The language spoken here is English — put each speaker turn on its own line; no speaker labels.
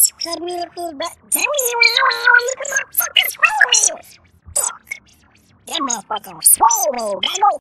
Super beautiful, that was swallow. That.